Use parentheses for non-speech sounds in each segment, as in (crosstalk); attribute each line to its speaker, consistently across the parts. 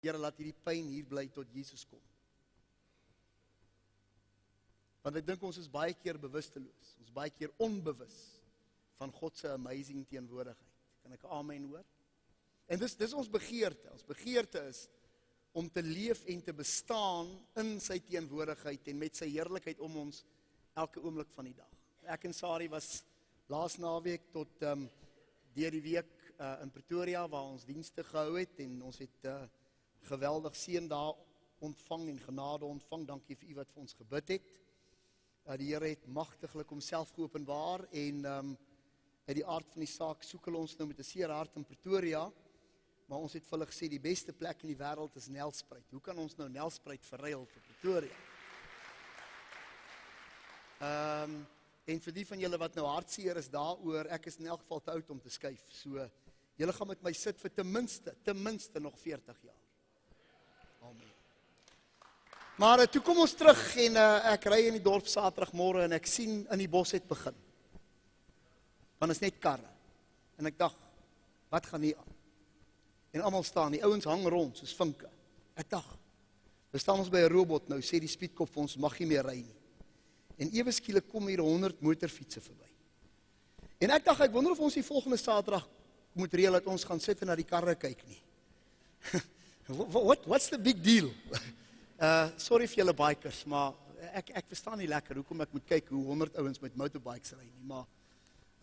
Speaker 1: Here laat hierdie pyn hier bly tot Jesus kom. Want ek dink ons is baie keer bewusteloos. Ons baie keer onbewus van God se amazing teenwoordigheid. Kan ek amen hoor? En dis dis ons begeerte. Ons begeerte is om te leef en te bestaan in sy teenwoordigheid en met sy heerlikheid om ons elke oomblik van die dag. Ek en Sari was laas naweek tot ehm um, deur die week uh, in Pretoria waar ons dienste gehou het en ons het uh, geweldig seën daar ontvang en genade ontvang. Dankie vir u wat vir ons gebid het. Uh, die Here het magtiglik homself geopenbaar en ehm um, uit die aard van die saak soek hulle ons nou met 'n seer hart in Pretoria. Maar ons het vir hulle gesê die beste plek in die wêreld is Nelspruit. Hoe kan ons nou Nelspruit verruil vir Pretoria? Ehm um, en vir die van julle wat nou hartseer is daaroor, ek is in elk geval te oud om te skuif. So julle gaan met my sit vir ten minste, ten minste nog 40 jaar. Amen. Maar uh, toe kom ons terug en uh, ek ry in die dorp Saterdagmôre en ek sien in die bos het begin. Want is net karre. En ek dink, wat gaan hier aan? En almal staan, die ouens hang rond soos vinke. Ek dink, ons staan ons by 'n robot nou, sê die speedkop vir ons mag nie meer ry nie. En ewe skielik kom hier 100 motorfietsse verby. En ek dink ek wonder of ons die volgende Saterdag moet reël dat ons gaan sit en na die karre kyk nie. (laughs) what what's the big deal? (laughs) Uh sorry vir julle bikers, maar ek ek verstaan nie lekker hoekom ek moet kyk hoe 100 ouens met motorbikes ry nie, maar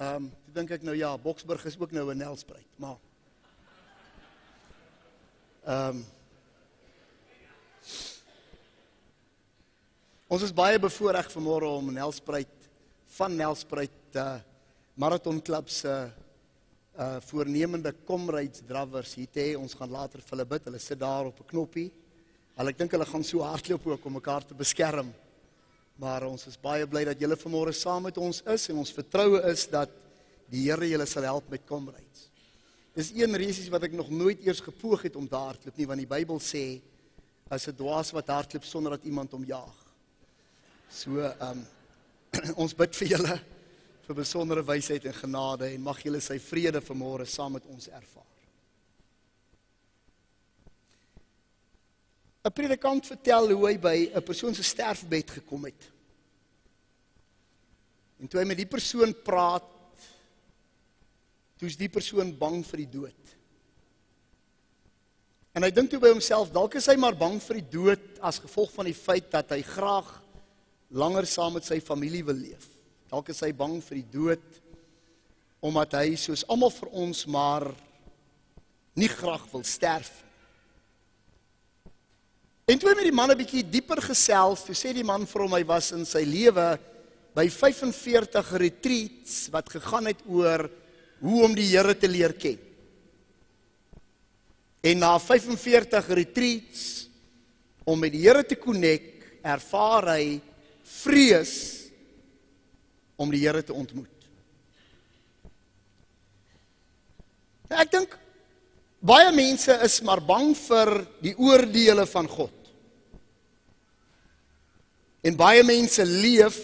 Speaker 1: ehm um, toe dink ek nou ja, Boksburg is ook nou 'n Nelspruit, maar ehm um, Ons is baie bevoorreg vanmôre om Nelspruit van Nelspruit uh marathon klub se uh voornemende comrades drawers hier te hê. Ons gaan later vir hulle bid. Hulle sit daar op 'n knoppie. Al ek dink hulle gaan so hardloop ook om mekaar te beskerm. Maar ons is baie bly dat julle vanmôre saam met ons is en ons vertroue is dat die Here julle sal help met comrades. Dis een resies wat ek nog nooit eers gepoog het om te hardloop nie, want die Bybel sê as 'n dwaas wat hardloop sonder dat iemand hom jaag. So ehm um, (clears throat) ons bid vir julle vir besondere wysheid en genade en mag julle sy vrede vanmôre saam met ons ervaar. 'n Predikant vertel hoe hy by 'n persoon se sterfbed gekom het. En toe hy met die persoon praat, toe is die persoon bang vir die dood. En hy dink toe by homself, dalk is hy maar bang vir die dood as gevolg van die feit dat hy graag langer saam met sy familie wil leef. Dalk is hy bang vir die dood omdat hy soos almal vir ons maar nie graag wil sterf nie. En toe met die man 'n bietjie dieper gesels, toe sê die man vir hom hy was in sy lewe by 45 retreats wat gegaan het oor hoe om die Here te leer ken. En na 45 retreats om met die Here te konnek, ervaar hy vrees om die Here te ontmoet. Ek dink baie mense is maar bang vir die oordeele van God. En baie mense leef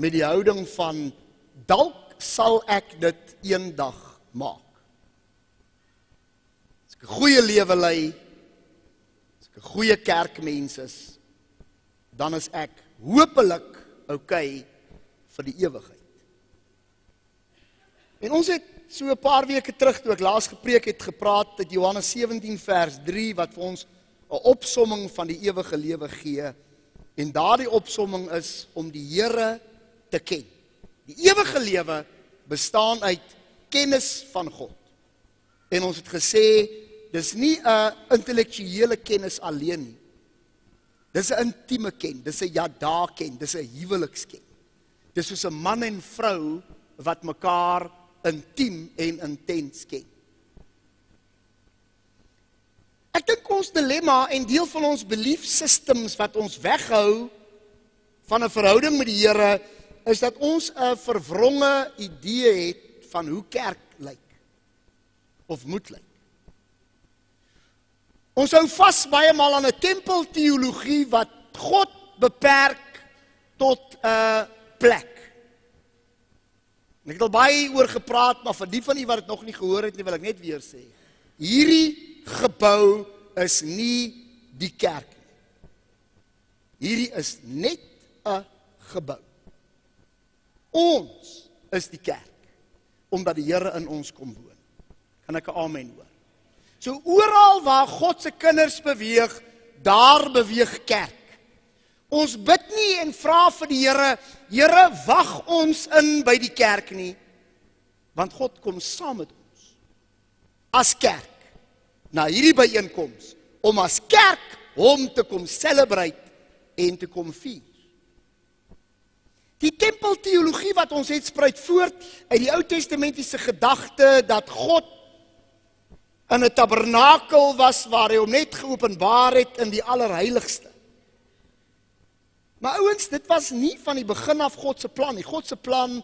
Speaker 1: met die houding van dalk sal ek dit eendag maak. As ek 'n goeie lewe lei, as ek 'n goeie kerkmens is, dan is ek hopelik oukei okay vir die ewigheid. En ons het so 'n paar weke terug toe ek laas gepreek het gepraat dat Johannes 17 vers 3 wat vir ons 'n opsomming van die ewige lewe gee en daardie opsomming is om die Here te ken. Die ewige lewe bestaan uit kennis van God. En ons het gesê dis nie 'n intellektuele kennis alleen nie. Dis 'n intieme ken, dis 'n ja daar ken, dis 'n huweliksken. Dis soos 'n man en vrou wat mekaar intiem en intens ken. Ek dink ons dilemma en deel van ons belief systems wat ons weghou van 'n verhouding met die Here is dat ons 'n verwronge idee het van hoe kerk lyk of moet lyk. Ons hou vas baie maal aan 'n tempelteologie wat God beperk tot 'n plek. En ek het al baie oor gepraat, maar vir die van u wat dit nog nie gehoor het nie, wil ek net weer sê. Hierdie gebou is nie die kerk nie. Hierdie is net 'n gebou. Ons is die kerk omdat die Here in ons kom woon. Kan ek 'n amen hoor? So oral waar God se kinders beweeg, daar beweeg kerk. Ons bid nie en vra vir die Here, Here, wag ons in by die kerk nie, want God kom saam met ons as kerk na hierdie byeenkoms om as kerk hom te kom celebrate en te kom vier. Die tempelteologie wat ons het spruit voort uit die Ou Testamentiese gedagte dat God in 'n tabernakel was waar hy hom net geopenbaar het in die allerheiligste. Maar ouens, dit was nie van die begin af God se plan nie. God se plan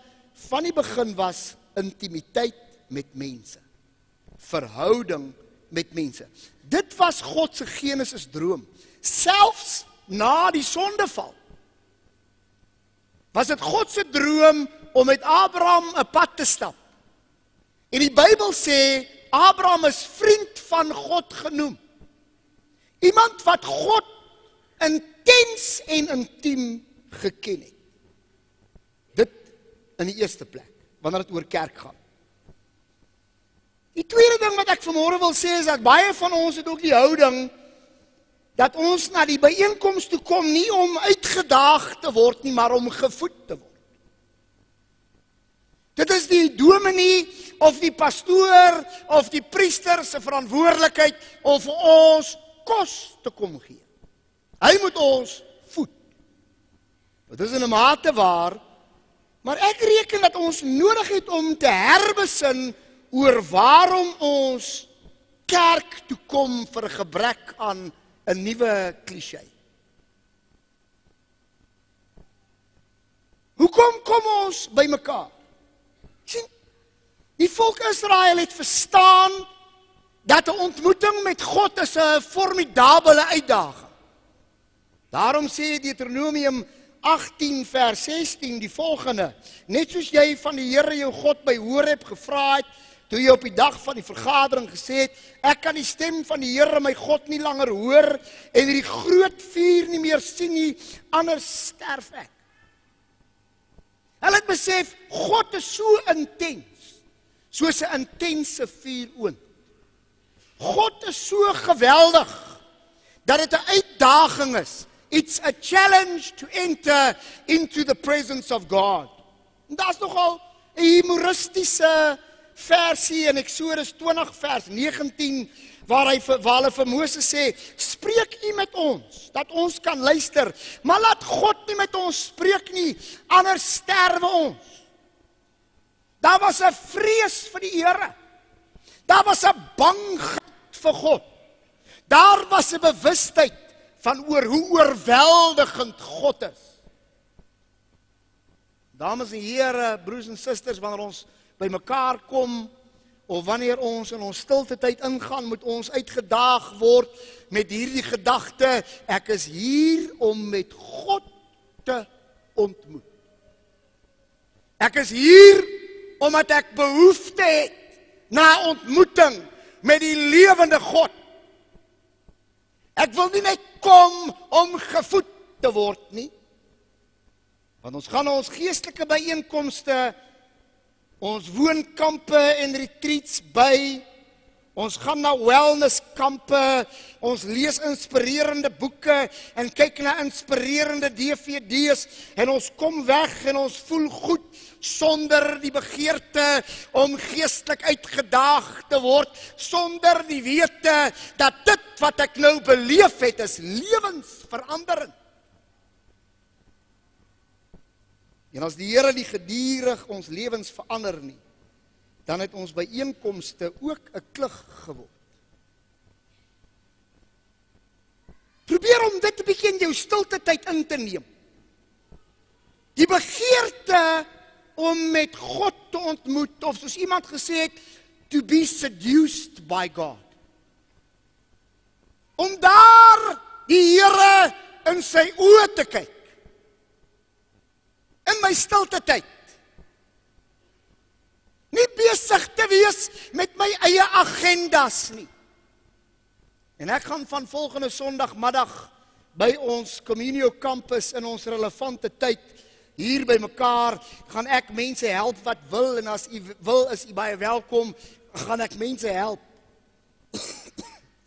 Speaker 1: van die begin was intimiteit met mense. Verhouding met mense. Dit was God se Genesis droom. Selfs na die sondeval was dit God se droom om met Abraham 'n pad te stap. En die Bybel sê Abraham is vriend van God genoem. Iemand wat God intens en intiem geken het. Dit in die eerste plek wanneer dit oor kerk gaan. Die tweede ding wat ek vanmôre wil sê is dat baie van ons het ook die houding dat ons na die byeenkoms toe kom nie om uitgedaag te word nie, maar om gevoed te word. Dit is die dominee of die pastoor of die priester se verantwoordelikheid om vir ons kos te kom gee. Hy moet ons voed. Dit is in 'n mate waar maar ek reken dat ons nodig het om te herbesin oor waarom ons kerk toe kom vir gebrek aan 'n nuwe klise. Hoekom kom ons bymekaar? sien die volk Israel het verstaan dat 'n ontmoeting met God is 'n formidable uitdaging. Daarom sê Deuteronomium 18 vers 16 die volgende: Net soos jy van die Here jou God by Horeb gevra het, toe jy op die dag van die vergadering gesê het ek kan die stem van die Here my God nie langer hoor en hierdie groot vuur nie meer sien nie anders sterf ek. Hulle het besef God is so intens soos 'n intense vuuroond. God is so geweldig dat dit 'n uitdaging is. It's a challenge to enter into the presence of God. En daar's nogal 'n humoristiese versie in Eksodus 20 vers 19 waar hy vir waar hulle vir Moses sê spreek u met ons dat ons kan luister maar laat God nie met ons spreek nie anders sterwe ons. Daar was 'n vrees vir die Here daar was 'n bangheid vir God. Daar was 'n bewustheid van oor hoe oorweldigend God is dames en here broers en susters wanneer ons by mekaar kom of wanneer ons in ons stilte tyd ingaan moet ons uitgedaag word met hierdie gedagte ek is hier om met God te ontmoet. Ek is hier omdat ek behoefte het na ontmoeting met die lewende God. Ek wil nie net kom om gevoed te word nie. Want ons gaan na ons geestelike byeenkomste ons woonkampe en retreats by. Ons gaan na wellness kampe. Ons lees inspirerende boeke en kyk na inspirerende DVD's en ons kom weg en ons voel goed sonder die begeerte om geestelik uitgedaag te word, sonder die wete dat dit wat ek nou beleef het is lewensveranderend. En as die Here nie gedurig ons lewens verander nie, dan het ons byeenkomste ook 'n klug geword. Probeer om dit 'n bietjie in jou stilte tyd in te neem. Die begeerte om met God te ontmoet of soos iemand gesê het to be seduced by God. Om daar die Here in sy oë te kyk in my stilte tyd. Nie besig te wees met my eie agendas nie. En ek gaan van volgende Sondagmiddag by ons Communio kampus in ons relevante tyd hier by mekaar gaan ek mense help wat wil en as u wil is u baie welkom gaan ek mense help (coughs)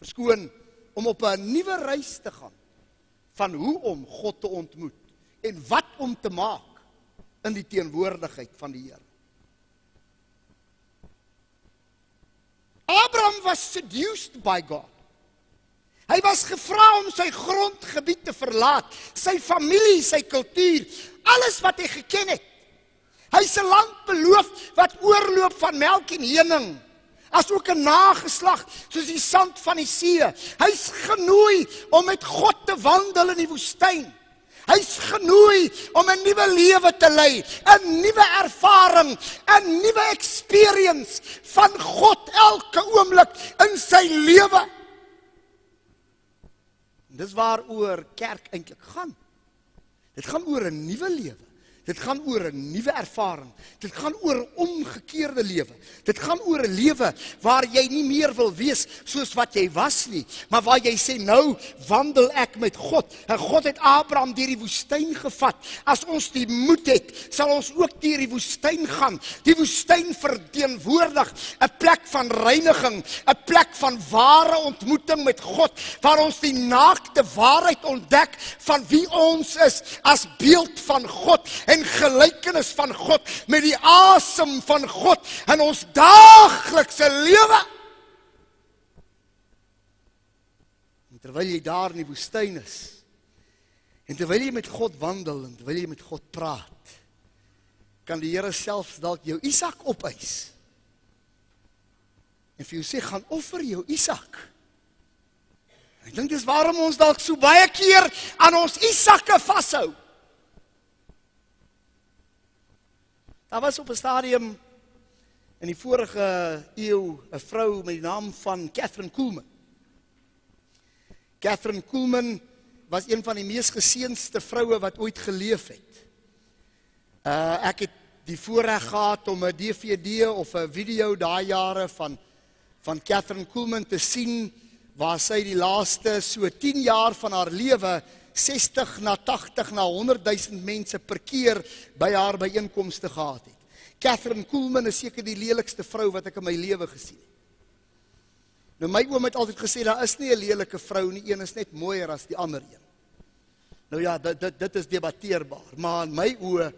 Speaker 1: verskoon om op 'n nuwe reis te gaan van hoe om God te ontmoet en wat om te maak in die teenwoordigheid van die Here. Abraham was seduced by God. Hy was gevra om sy grondgebied te verlaat, sy familie, sy kultuur, alles wat hy geken het. Hy se land beloof wat oorloop van melk en honing, asook 'n nageslag soos die sand van die see. Hy's genooi om met God te wandel in die woestyn. Hy's genooi om 'n nuwe lewe te lei, 'n nuwe ervaring, 'n nuwe experience van God elke oomblik in sy lewe. Dis waaroor kerk eintlik gaan. Dit gaan oor 'n nuwe lewe. Dit gaan oor 'n nuwe ervaring. Dit gaan oor 'n omgekeerde lewe. Dit gaan oor 'n lewe waar jy nie meer wil wees soos wat jy was nie, maar waar jy sê nou wandel ek met God. En God het Abraham deur die woestyn gevat. As ons die moed het, sal ons ook deur die woestyn gaan. Die woestyn verteenwoordig 'n plek van reiniging, 'n plek van ware ontmoeting met God, waar ons die naakte waarheid ontdek van wie ons is as beeld van God. En en gelykenis van God met die asem van God in ons daaglikse lewe. En terwyl jy daar in die woestyn is en terwyl jy met God wandel en terwyl jy met God praat, kan die Here self dalk jou Isak opeis. En vir jou sê gaan offer jou Isak. Ek dink dis waarom ons dalk so baie keer aan ons Isakke vashou. Daar was op 'n stadium in die vorige eeu 'n vrou met die naam van Catherine Kuhlman. Catherine Kuhlman was een van die mees geseënde vroue wat ooit geleef het. Uh ek het die voorreg gehad om 'n DVD of 'n video daai jare van van Catherine Kuhlman te sien waar sy die laaste so 10 jaar van haar lewe 60 na 80 na 100 000 mense per keer by haar byeenkomste gehad het. Catherine Kuhlman is seker die lelikste vrou wat ek in my lewe gesien het. Nou my oom het altyd gesê daar is nie 'n lelike vrou nie, een is net mooier as die ander een. Nou ja, dit dit dit is debatteerbaar, maar in my oë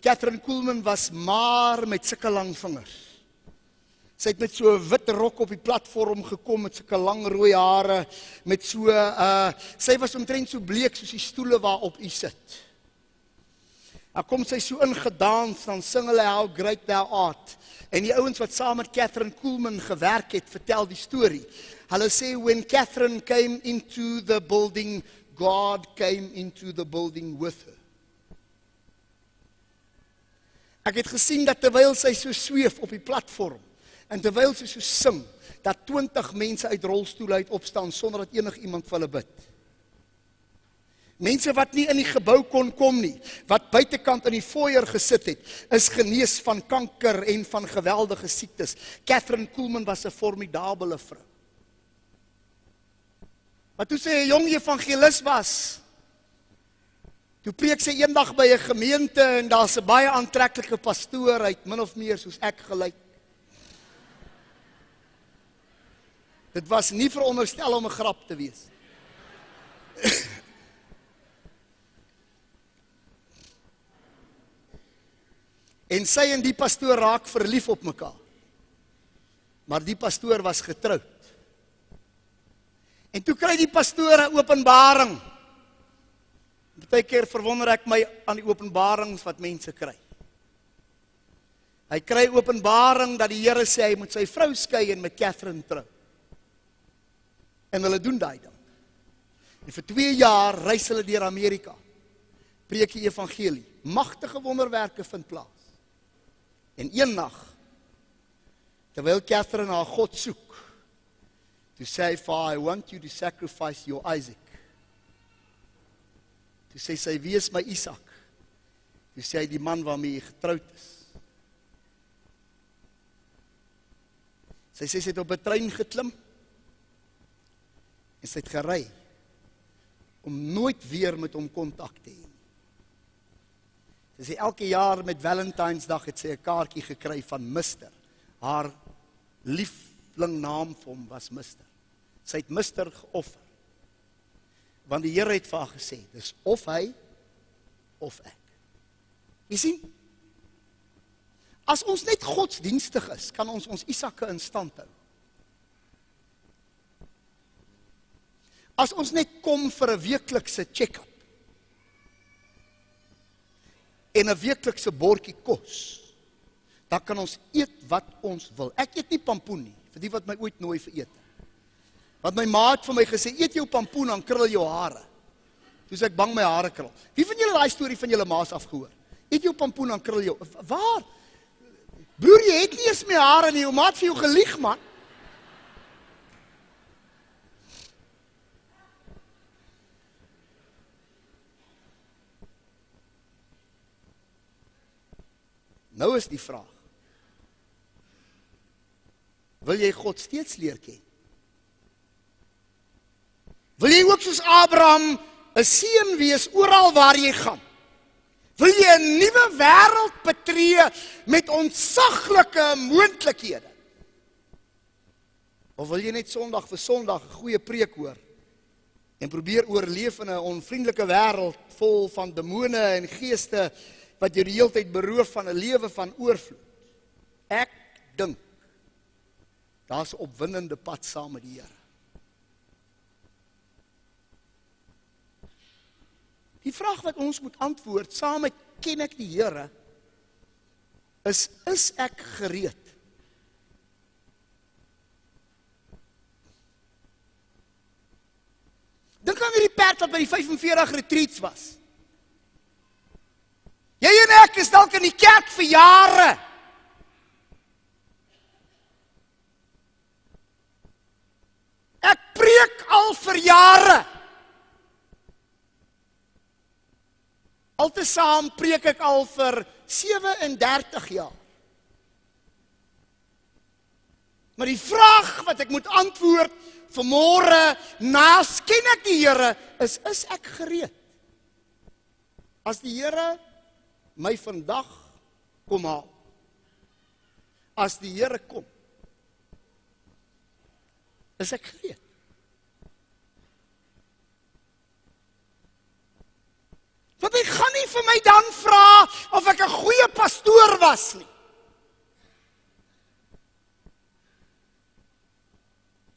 Speaker 1: Catherine Kuhlman was maar met sulke lang vingers. Sy het met so 'n wit rok op die platform gekom met sulke lang rooi hare met so uh sy was omtrent so bleek soos die stoele waarop u sit. Dan kom sy so ingedans dan sing hulle how great thou art. En die ouens wat saam met Catherine Kuhlman gewerk het, vertel die storie. Hulle sê when Catherine came into the building, God came into the building with her. Ek het gesien dat terwyl sy so sweef op die platform En terwyl sy so sing, dat 20 mense uit rolstoele uit opstaan sonder dat enigiemand vir hulle bid. Mense wat nie in die gebou kon kom nie, wat buitekant in die foyer gesit het, is genees van kanker en van geweldige siektes. Catherine Kuhlman was 'n formidable vrou. Maar toe sy 'n jong evangelis was, toe preek sy eendag by 'n gemeente en daar's 'n baie aantreklike pastoor uit min of meer soos ek gelyk. Dit was nie veronderstel om 'n grap te wees. (laughs) en sy en die pastoor raak verlief op mekaar. Maar die pastoor was getroud. En toe kry die pastoor 'n openbaring. Partykeer verwonder ek my aan die openbarings wat mense kry. Hy kry openbaring dat die Here sê hy moet sy vrou skei en met Catherine trou. En hulle doen daai ding. En vir 2 jaar reis hulle deur Amerika. Preek die evangelie. Magtige wonderwerke vind plaas. En een nag terwyl Catherine haar God soek, to say for I want you to sacrifice your Isaac. To say sy wees my Isak. To say die man waarmee jy getroud is. Sy sê sy het op 'n trein geklim En sy het gery om nooit weer met hom kontak te hê. Sy sê elke jaar met Valentynsdag het sy 'n kaartjie gekry van Mister. Haar liefling naam vir hom was Mister. Sy het Mister geoffer. Want die Here het vir haar gesê, dis of hy of ek. Jy sien? As ons net godsdienstig is, kan ons ons Isakke in stand hou. As ons net kom vir 'n weeklikse check-up en 'n weeklikse bordjie kos, dan kan ons eet wat ons wil. Ek eet nie pampoen nie, vir die wat my ooit nooi vir ete. Want my ma het vir my gesê, eet jou pampoen dan krul jou hare. Sê ek bang my hare krul. Wie van julle daai storie van julle ma's afgehoor? Eet jou pampoen dan krul jou. Waar? Broer, jy het nie eens meer hare nie. Jou maat vir jou gelieg, man. Nou is die vraag. Wil jy God steeds leer ken? Wil jy ook soos Abraham 'n seun wees oral waar jy gaan? Wil jy 'n nuwe wêreld betree met ontsaglike moontlikhede? Of wil jy net Sondag vir Sondag 'n goeie preek hoor en probeer oorleef in 'n onvriendelike wêreld vol van demone en geeste wat jou die hele tyd beroof van 'n lewe van oorvloed? Ek dink daar's 'n opwindende pad saam met die Here. Die vraag wat ons moet antwoord saam met ken ek die Here is is ek gereed? Dink aan hierdie perd wat by die 45 retreats was. Jy en ek is dalk in die kerk vir jare. Ek preek al vir jare. Altesaam preek ek al vir 37 jaar. Maar die vraag wat ek moet antwoord vanmôre, naas ken ek die Here, is is ek gereed? As die Here my vandag kom haal. As die Here kom. Is ek gereed? Want hy gaan nie vir my dan vra of ek 'n goeie pastoor was nie.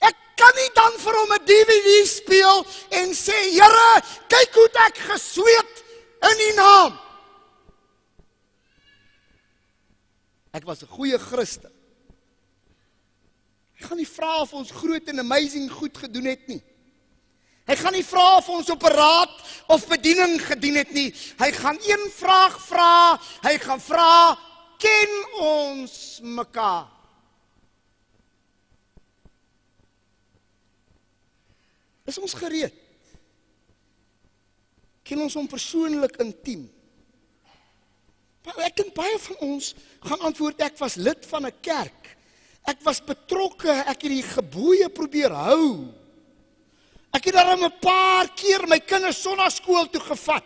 Speaker 1: Ek kan nie dan vir hom 'n DVD speel en sê, "Here, kyk hoe ek gesweet in U naam." Ek was 'n goeie Christen. Hy gaan nie vra of ons groot en amazing goed gedoen het nie. Hy gaan nie vra of ons op 'n raad of bediening gedien het nie. Hy gaan een vraag vra. Hy gaan vra, "Ken ons mekaar?" Is ons gereed? Ken ons hom persoonlik intiem? Ek dink baie van ons gaan antwoord ek was lid van 'n kerk. Ek was betrokke, ek het die gebooie probeer hou. Ek het daarom 'n paar keer my kinders sonnaskool toe gevat.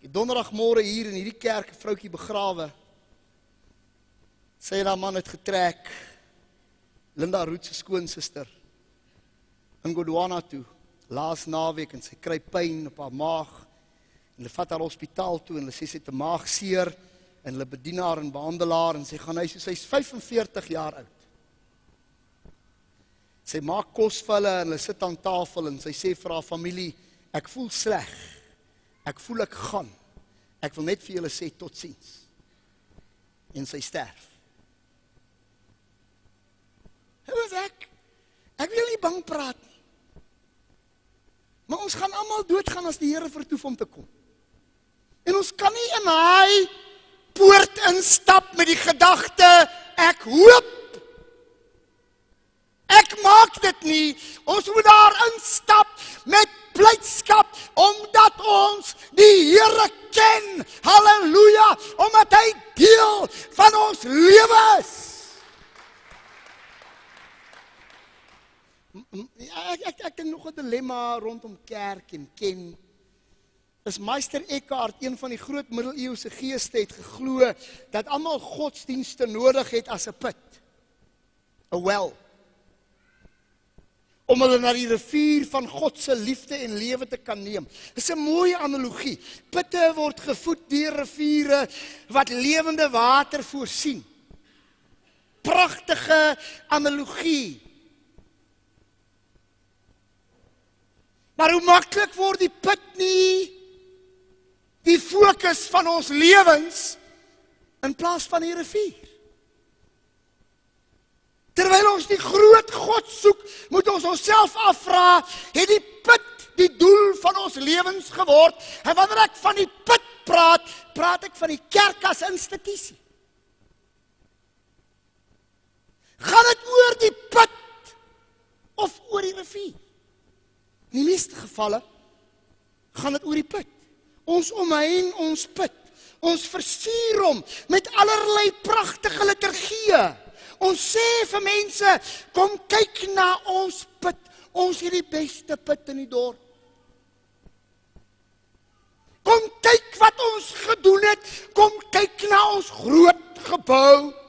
Speaker 1: Die donderdagmôre hier in hierdie kerk 'n vroutjie begrawe. Sy het haar man het getrek. Linda Root se skoonsister in Godwana toe laas naweek en sy kry pyn op haar maag. En hulle vat haar hospitaal toe en hulle sê sy het 'n maagseer en hulle bedien haar en behandelaar en sy gaan huis sy's 45 jaar oud. Sy maak kos vir hulle en hulle sit aan tafel en sy sê vir haar familie ek voel sleg. Ek voel ek gaan. Ek wil net vir julle sê totsiens. En sy sterf. Hoe is ek? Ek wil nie bang praat. Maar ons gaan almal doodgaan as die Here vertoef om te kom. En ons kan nie in hy poort instap met die gedagte ek hoop. Ek maak dit nie. Ons moet daar instap met blydskap omdat ons die Here ken. Haleluja omdat hy deel van ons lewe is ek ek ek het nog 'n dilemma rondom kerk en ken. Is Meister Eckhart, een van die groot middeleeuse geeste het geglo dat almal godsdienste nodig het as 'n put. 'n Well om hulle na die rivier van God se liefde en lewe te kan neem. Dis 'n mooi analogie. Putte word gevoed deur riviere wat lewende water voorsien. Pragtige analogie. Maar hoe maklik word die put nie die fokus van ons lewens in plaas van die rivier? Terwyl ons die groot God soek, moet ons onsself afvra, het die put die doel van ons lewens geword? En wanneer ek van die put praat, praat ek van die kerk as institusie. Gaan dit oor die put of oor die rivier? In die meeste gevalle gaan dit oor die put. Ons omheen ons put. Ons versier hom met allerlei pragtige liturgieë. Ons sê vir mense, kom kyk na ons put. Ons het die beste put in die dorp. Kom kyk wat ons gedoen het. Kom kyk na ons groot gebou.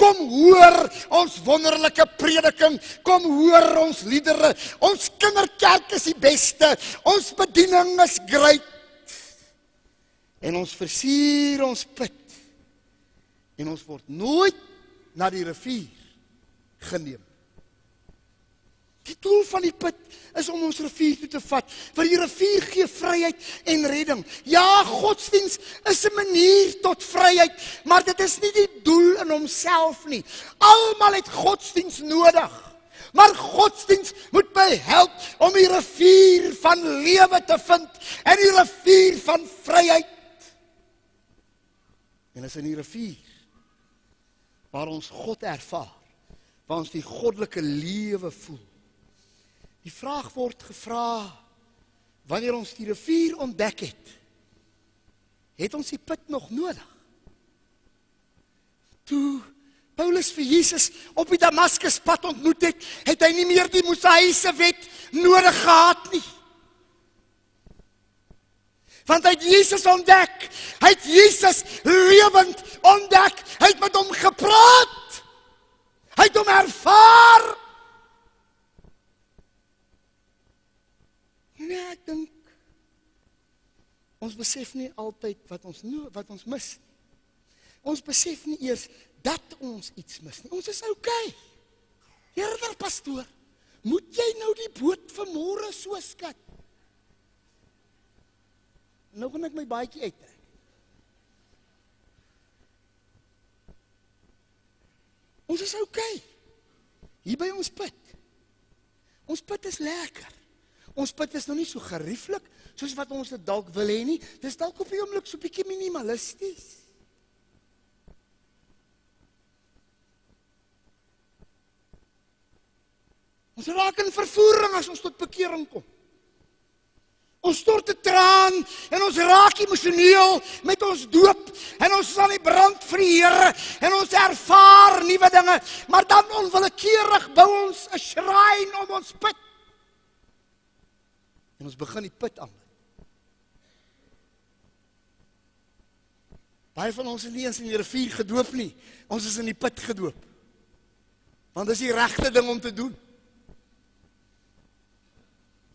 Speaker 1: Kom hoor ons wonderlike prediking. Kom hoor ons liedere. Ons kinderkerk is die beste. Ons bediening is great. En ons versier ons put. En ons word nooit na die rivier geneem. Die doel van die put is om ons rivier toe te vat, want die rivier gee vryheid en redding. Ja, godsdiens is 'n manier tot vryheid, maar dit is nie die doel in homself nie. Almal het godsdiens nodig. Maar godsdiens moet my help om die rivier van lewe te vind en die rivier van vryheid. En as in die rivier waar ons God ervaar, waar ons die goddelike lewe voel. Die vraag word gevra wanneer ons die rivier ontdek het, het ons die put nog nodig? Toe Paulus vir Jesus op die Damaskuspad ontmoet het, het hy nie meer die Mosaïese wet nodig gehad nie. Want hy het Jesus ontdek. Hy het Jesus lewend ontdek. Hy het met hom gepraat. Hy het hom ervaar. Nee, ek dink ons besef nie altyd wat ons no wat ons mis nie. Ons besef nie eers dat ons iets mis nie. Ons is. Okay. Eerder pastoor, moet jy nou die boot vanmôre so skat? Nou gaan ek my baadjie uittrek. Ons is. Okay. Hier by ons put. Ons put is lekker. Ons put is nog nie so gerieflik soos wat ons dit dalk wil hê nie. Dis dalk op die oomblik so bietjie minimalisties. Ons raak in vervoering as ons tot bekering kom. Ons stort 'n traan en ons raak emosioneel met ons doop en ons aan die brand vir die Here en ons ervaar nuwe dinge, maar dan onwillekeurig bou ons 'n shrine om ons put. En ons begin die put aan. Baie van ons is nie eens in die rivier gedoop nie. Ons is in die put gedoop. Want dis die regte ding om te doen.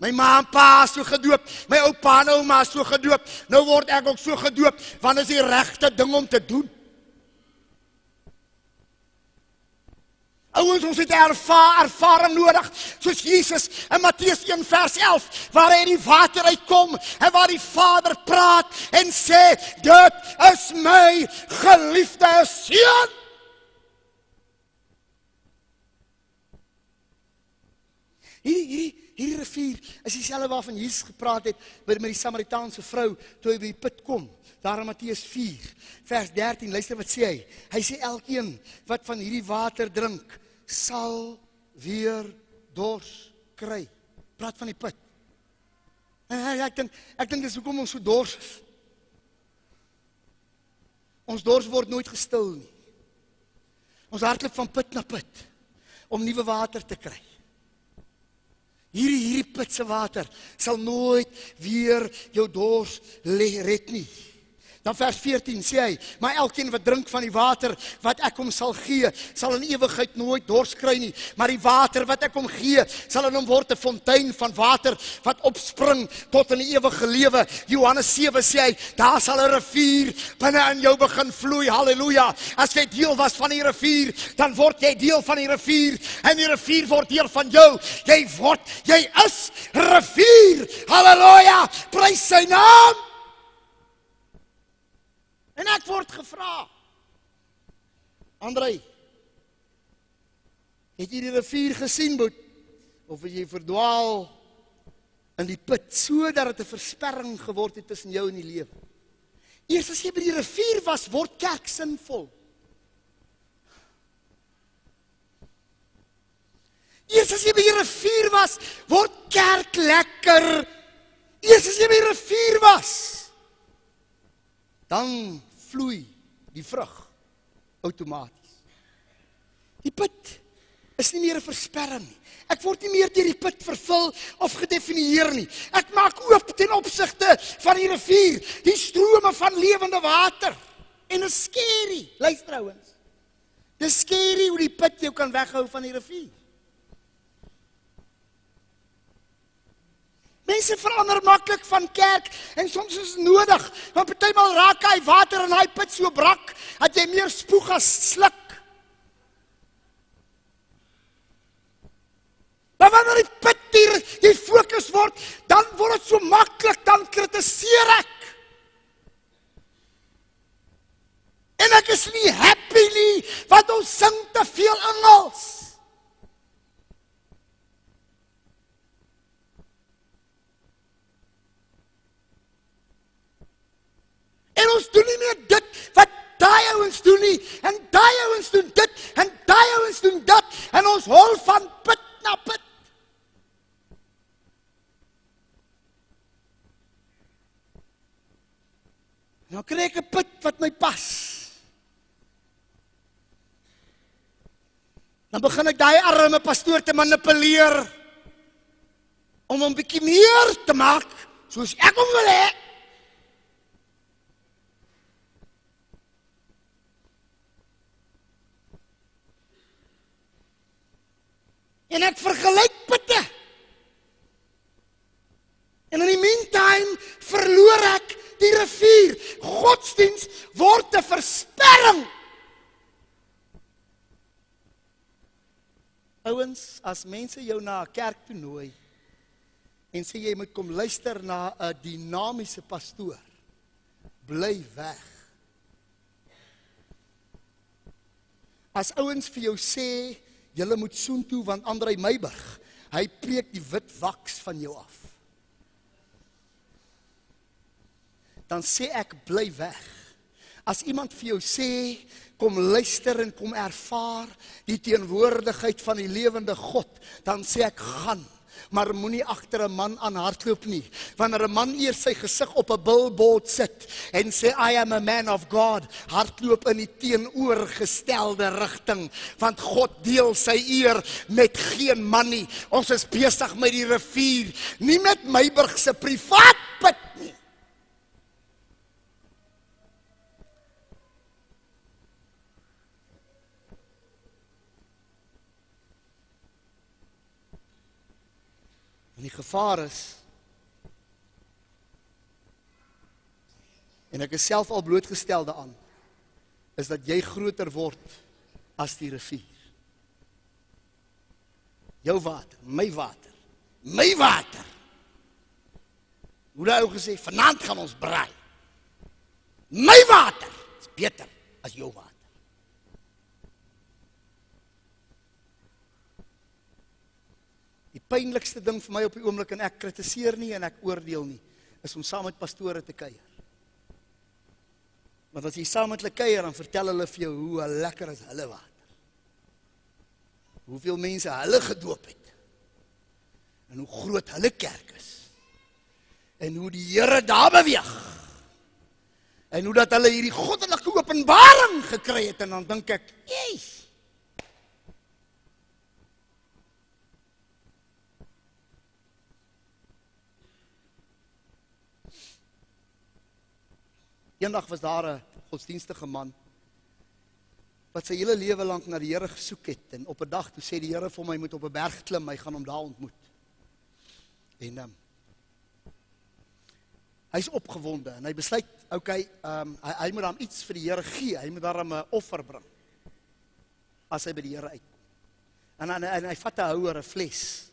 Speaker 1: My ma en pa is so gedoop, my oupa en ouma is so gedoop. Nou word ek ook so gedoop want dit is die regte ding om te doen. Ouens, ons het ervaar, ervaring nodig soos Jesus in Matteus 1 vers 11 waar hy in die water uitkom en waar die Vader praat en sê dit is my geliefde seun. Hierdie hierdie hierdie rivier is dieselfde waarvan Jesus gepraat het met met die Samaritaanse vrou toe hy by die put kom. Daar in Matteus 4 vers 13, luister wat sê hy. Hy sê elkeen wat van hierdie water drink, sal weer dors kry. Praat van die put. En ek dink ek dink dis hoekom ons so dors is. Ons dors word nooit gestil nie. Ons hardloop van put na put om nuwe water te kry. Hierdie hierdie put se water sal nooit weer jou dors red nie. Dan vers 14 sê hy: "Maar elkeen wat drink van die water wat ek hom sal gee, sal in ewigheid nooit dors kry nie, maar die water wat ek hom gee, sal in hom word 'n fontein van water wat opspring tot in die ewige lewe." Johannes 7 sê hy: "Daar sal 'n rivier binne in jou begin vloei." Halleluja. As jy deel was van die rivier, dan word jy deel van die rivier en die rivier word deel van jou. Jy word, jy is rivier. Halleluja. Prys sy naam. En ek word gevra. Andrei. Het jy die rivier gesien, boet? Of het jy verdwaal in die put sodat dit 'n versperring geword het tussen jou en die lewe? Eers as jy by die rivier was, word kerk sinvol. Eers as jy by die rivier was, word kerk lekker. Eers as jy by die rivier was, dan vloei die vrug outomaties. Die put is nie meer 'n versperring nie. Ek word nie meer deur die put vervul of gedefinieer nie. Ek maak oop ten opsigte van die rivier, die strome van lewende water. En dit is skerry, luister ouens. Dis skerry hoe die put jou kan weghou van die rivier. Mense verander maklik van kerk en soms is dit nodig, want partymal raak hy water in daai put so brak dat jy meer spoeg as sluk. Maar wanneer die put hier die fokus word, dan word dit so maklik, dan kritiseer ek. En ek is nie happy nie want ons sing te veel Engels. En ons doen nie meer dit wat daai ouens doen nie. En daai ouens doen dit en daai ouens doen dat en ons hol van put na put. Nou kry ek 'n put wat my pas. Dan begin ek daai arme pastoor te manipuleer om hom bietjie meer te maak soos ek hom wil hê. En ek vergelyk putte. En in die meantime verloor ek die rivier. Godsdiens word 'n versperring. Ouens, as mense jou na 'n kerk toe nooi en sê jy moet kom luister na 'n dinamiese pastoor, bly weg. As ouens vir jou sê Julle moet soontoe want Andrei Meiburg, hy preek die wit waks van jou af. Dan sê ek bly weg. As iemand vir jou sê kom luister en kom ervaar die teenwoordigheid van die lewende God, dan sê ek gaan maar moenie agter 'n man aan hardloop nie. Wanneer 'n man eers sy gesig op 'n billboard sit en sê I am a man of God, hardloop in die teenoorgestelde rigting, want God deel sy eer met geen man nie. Ons is besig met die rivier, nie met Meiburg se privaat put nie. En die gevaar is en ek is self al blootgestel daaraan is dat jy groter word as die rivier. Jou water, my water, my water. Hoe daai ou gesê, vanaand gaan ons braai. My water is beter as jou water. Die pynlikste ding vir my op die oomblik en ek kritiseer nie en ek oordeel nie, is om saam met pastore te kuier. Want as jy saam met hulle kuier, dan vertel hulle vir jou hoe lekker is hulle water. Hoeveel mense hulle gedoop het. En hoe groot hulle kerk is. En hoe die Here daar beweeg. En hoe dat hulle hierdie goddelike openbaring gekry het en dan dink ek, "Jess, Eendag was daar 'n godsdienstige man wat sy hele lewe lank na die Here gesoek het en op 'n dag toe sê die Here vir hom hy moet op 'n berg klim, hy gaan hom daar ontmoet. En um, hy's opgewonde en hy besluit, okay, um, hy hy moet hom iets vir die Here gee, hy moet daarom 'n offer bring. As hy by die Here uitkom. En en, en hy vat 'n houer, 'n fles.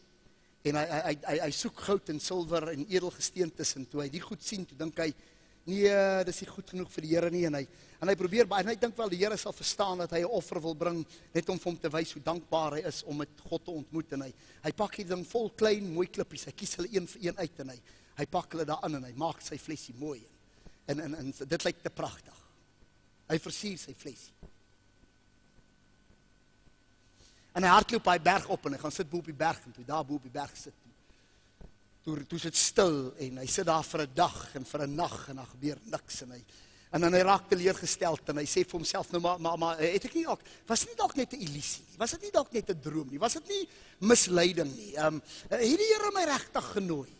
Speaker 1: En hy hy hy hy soek goud en silwer en edelgesteentes en toe hy die goed sien, toe dink hy, nee, dis nie goed genoeg vir die Here nie en hy en hy probeer baie en hy dink wel die Here sal verstaan dat hy 'n offer wil bring net om vir hom te wys hoe dankbaar hy is om met God te ontmoet en hy hy pak hierdie ding vol klein mooi klippies. Hy kies hulle een vir een uit en hy hy pak hulle daarin en hy maak sy flesie mooi. En en en dit lyk te pragtig. Hy versier sy flesie. En hy hardloop hy berg op en hy gaan sit bo op die berg en toe daar bo op die berg sit toe toe sit stil en hy sit daar vir 'n dag en vir 'n nag en daar gebeur niks en hy en dan hy raak teleurgestel en hy sê vir homself nou maar maar maar het ek nie dalk was nie dalk net 'n illusie nie? Was dit nie dalk net 'n droom nie? Was dit nie misleiding nie? Ehm um, het die Here my regtig genooi?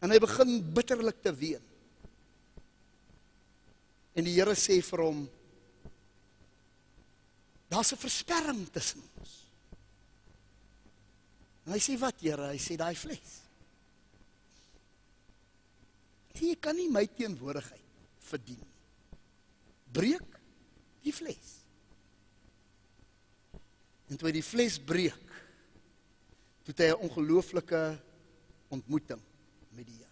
Speaker 1: En hy begin bitterlik te ween. En die Here sê vir hom daar's 'n versperring tussen ons En hy sê wat, Here? Hy sê daai vlees. Jy kan nie my teenwoordigheid verdien nie. Breek die vlees. En toe hy die vlees breek, toe hy 'n ongelooflike ontmoeting met die Here.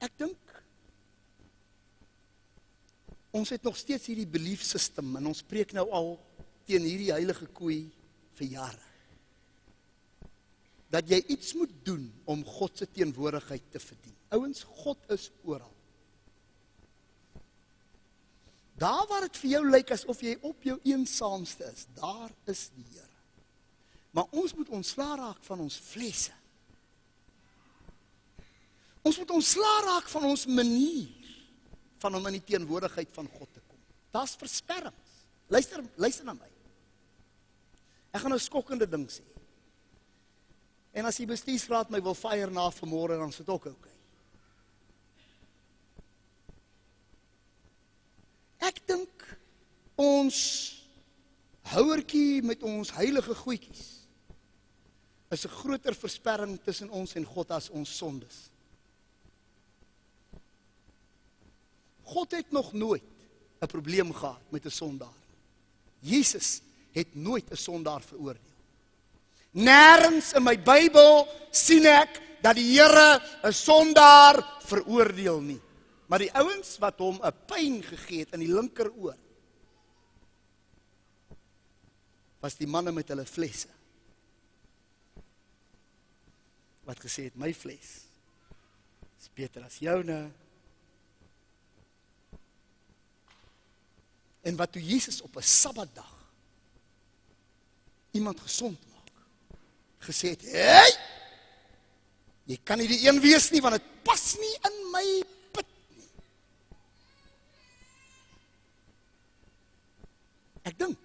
Speaker 1: Ek dink ons het nog steeds hierdie belief system en ons preek nou al teen hierdie heilige koei vir jare. Dat jy iets moet doen om God se teenwoordigheid te verdien. Ouens, God is oral. Daar waar dit vir jou lyk asof jy op jou eensaamste is, daar is die Here. Maar ons moet ontslaa raak van ons vlesse. Ons moet ontslaa raak van ons manier van om in die teenwoordigheid van God te kom. Daar's versperrings. Luister, luister na my. Ek gaan 'n skokkende ding sê. En as die bestuursraad my wil fire na vanmôre dan sit ook. Okay. Ek dink ons houertjie met ons heilige goedjies is 'n groter versperring tussen ons en God as ons sondes. God het nog nooit 'n probleem gehad met 'n sondaar. Jesus het nooit 'n sondaar veroordeel. Nêrens in my Bybel sien ek dat die Here 'n sondaar veroordeel nie. Maar die ouens wat hom 'n pyn gegee het in die linkeroor was die manne met hulle flesse. Wat gesê het my fles is beter as joune. En wat toe Jesus op 'n Sabbatdag iemand gesond maak. Gesê het, "Hey! Jy kan nie die een wees nie want dit pas nie in my put nie." Ek dink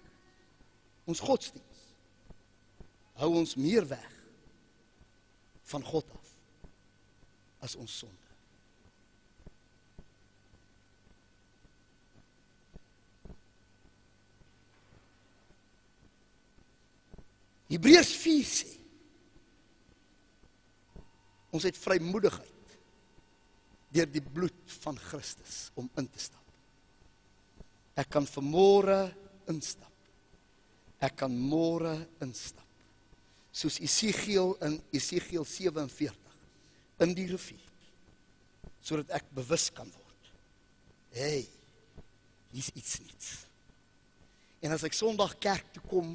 Speaker 1: ons godsdiens hou ons meer weg van God af as ons sonde. Hebreërs 4 sê ons het vrymoedigheid deur die bloed van Christus om in te stap. Ek kan vanmôre instap. Ek kan môre instap. Soos Esegiel in Esegiel 47 in die rivier sodat ek bewus kan word. Hey, hier's iets nuuts. En as ek Sondag kerk toe kom,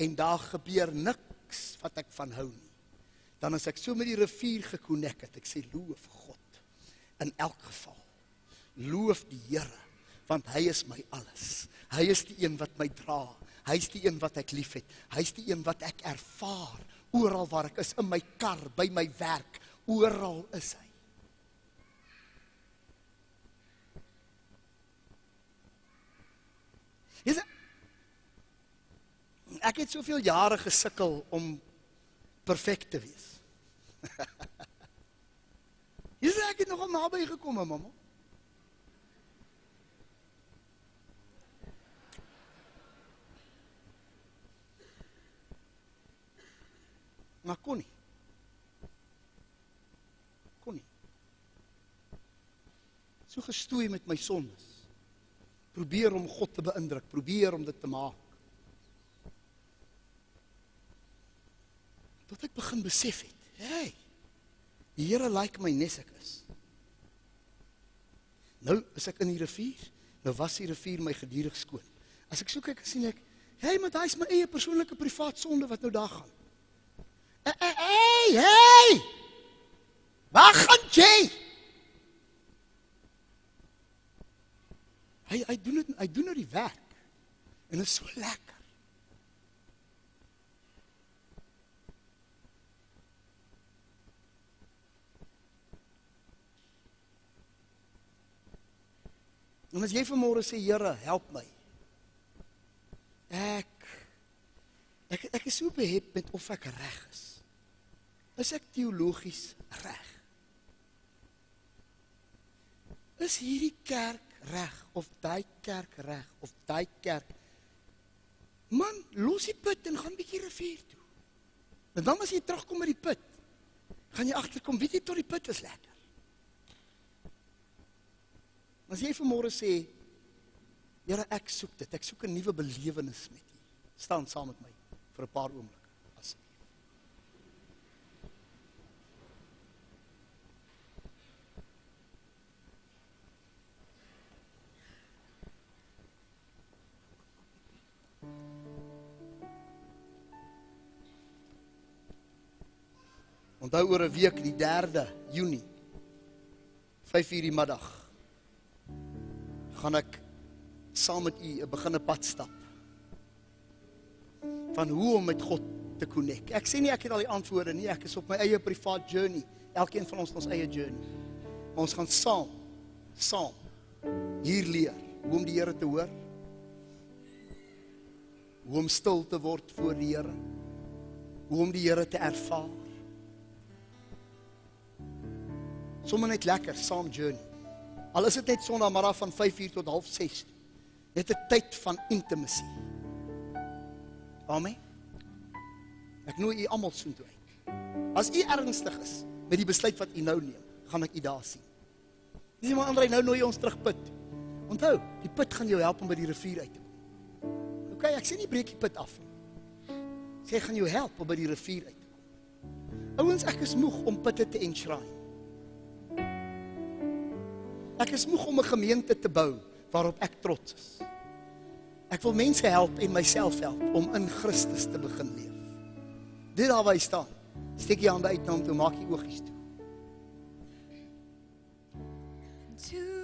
Speaker 1: en daar gebeur niks wat ek van hou nie. Dan as ek so met die rivier gekonnek het, ek sê loof God. In elk geval loof die Here want hy is my alles. Hy is die een wat my dra. Hy is die een wat ek liefhet. Hy is die een wat ek ervaar oral waar ek is in my kar, by my werk, oral is hy. Is dit ek het soveel jare gesukkel om perfek te wees. (laughs) Jy sê ek het nogal naby gekom, mamma. Maar kon nie. Kon nie. So gestoei met my sondes. Probeer om God te beïndruk, probeer om dit te maak. Tot ek begin besef het, hey, die Here like my nes ek is. Nou is ek in die rivier, nou was die rivier my gedurig skoon. As ek so kyk, sien ek, hey, maar daai is my eie persoonlike privaat sonde wat nou daar gaan. Hey, hey! Waar gaan jy? Hy hy doen dit hy doen nou die werk. En dit is so lekker. En as jy vanmôre sê Here, help my. Ek ek ek is so behep met of ek reg is. Is ek teologies reg? Is hierdie kerk reg of daai kerk reg of daai kerk Man, los die put en gaan bietjie rivier toe. En dan as jy terugkom by die put, gaan jy agterkom, weet jy tot die put is lekker. As jy vanmôre sê, Here, ek soek dit. Ek soek 'n nuwe belewenis met U. Staan saam met my vir 'n paar oomblikke. Onthou oor 'n week die 3de Junie 5:00 die middag gaan ek saam met u 'n beginne pad stap van hoe om met God te connect. Ek sê nie ek het al die antwoorde nie, ek is op my eie privaat journey. Elkeen van ons het ons eie journey. Maar ons gaan saam saam hier leer hoe om die Here te hoor. Hoe om stil te word voor die Here. Hoe om die Here te ervaar. Sommige net lekker saam journey. Al is dit net sonnaandmiddag van 5:00 tot 6:30. Net 'n tyd van intimacy. Amen. Ek nooi u almal soontoe uit. As u ernstig is met die besluit wat u nou neem, gaan ek u daar sien. Dis maar Andre nou nooi ons terug put. Onthou, die put gaan jou help om by die rivier uit te kom. OK, ek sê nie breek die put af nie. Sê gaan jou help om by die rivier uit te kom. Ouens, ek is moeg om putte te enshrine. Ek is moeg om 'n gemeente te bou waarop ek trots is. Ek wil mense help en myself help om in Christus te begin leef. Dit daar waar jy staan. Steek jy hande uit na hom toe, maak jy oogies toe.
Speaker 2: To